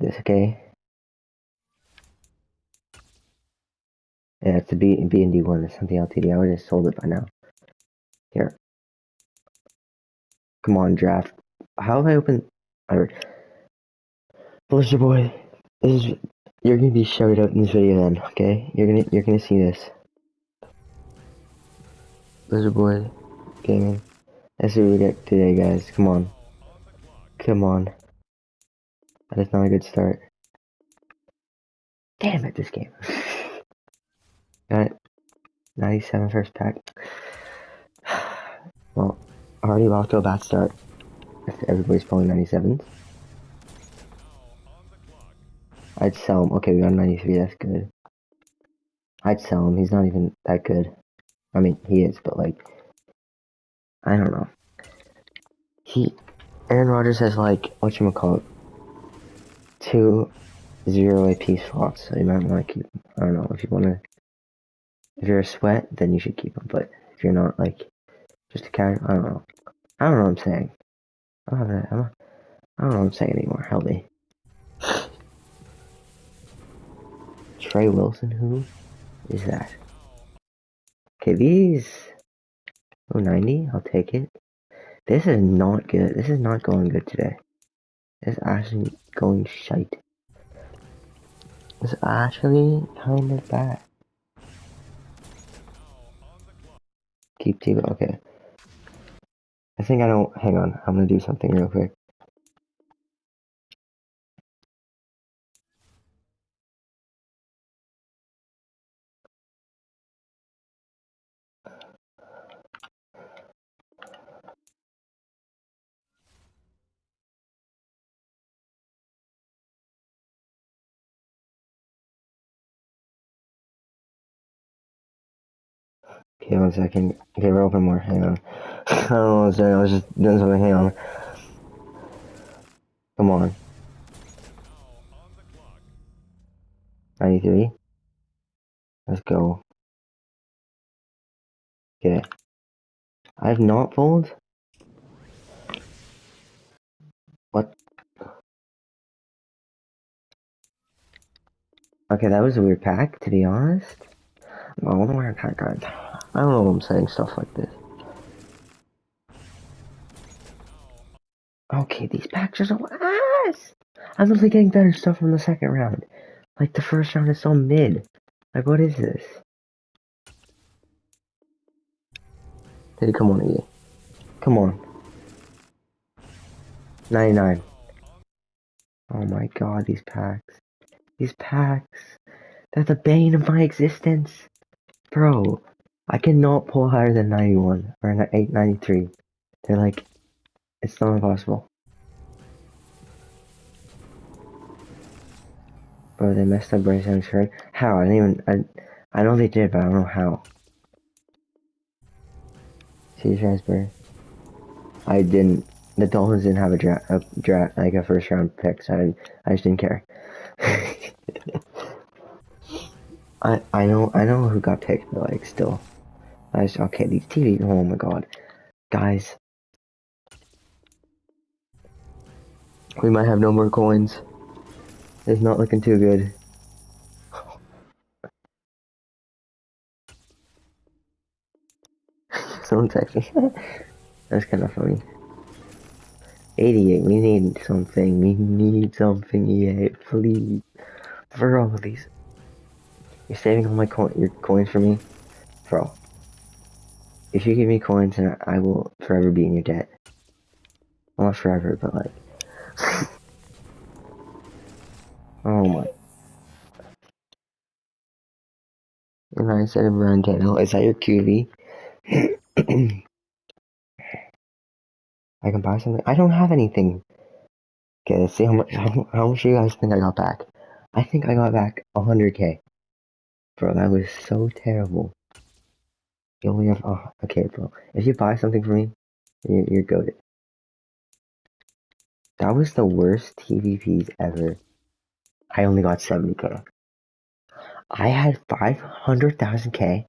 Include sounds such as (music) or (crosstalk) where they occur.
this, okay? Yeah, it's the B B and D one. It's something LTD. I would have sold it by now. Here. Come on, draft. How have I opened? Alright. Blizzard boy, this is you're gonna be shouted out in this video then, okay? You're gonna you're gonna see this. Blizzard boy, gaming. That's what we get today, guys. Come on. Come on. That is not a good start. Damn it, this game. (laughs) Got it. 97 first pack. (sighs) Well, already off to a bad start. If everybody's pulling 97s. I'd sell him. Okay, we got 93. That's good. I'd sell him. He's not even that good. I mean, he is, but like, I don't know. He, Aaron Rodgers has like what you call it, two zero AP slots, so you might want to keep. Him. I don't know if you want to. If you're a sweat, then you should keep them. But if you're not, like, just a casual, I don't know. I don't know what I'm saying. I don't, have I'm, I don't know what I'm saying anymore. Help me. Trey Wilson, who is that? Okay, these. Oh, 90? I'll take it. This is not good. This is not going good today. Is actually going shite. It's actually kind of bad. Keep TV. Okay. I think I don't. Hang on. I'm gonna do something real quick. Okay, one second. Okay, we're open more. Hang on. I don't know what I'm saying. I was just doing something. Hang on. Come on. 93. Let's go. Okay. I have not pulled. What? Okay, that was a weird pack, to be honest. Oh, I wonder where I pack guys. I don't know what I'm saying, stuff like this. Okay, these packs are so ass! I'm literally getting better stuff from the second round. Like, the first round is so mid. Like, what is this? Hey, come on, E. Come on. 99. Oh my god, these packs. These packs. They're the bane of my existence. Bro, I cannot pull higher than 91 or 893. They're like, it's not impossible. Bro, they messed up Bryce Young's shirt. How? I didn't even. I, I know they did, but I don't know how. See transfer. I didn't. The Dolphins didn't have a draft, a draft like a first round pick, so I, I just didn't care. (laughs) I I know I know who got picked, but like still. I just, okay, these TVs, Oh my god, guys, we might have no more coins. It's not looking too good. (laughs) Someone texting. (laughs) That's kind of funny. 88, we need something. We need something, EA, please. For all of these. You're saving all my coin, your coins for me? Bro. If you give me coins, then I will forever be in your debt. Well, not forever, but like. (laughs) oh my. And I said Brandano, is that your QB? (clears throat) I can buy something. I don't have anything. Okay, let's see how much (laughs) how, how much you guys think I got back. I think I got back 100k. Bro, that was so terrible. You only have, oh, okay, bro. If you buy something for me, you're, you're goaded. That was the worst TVPs ever. I only got 70k. I had 500,000k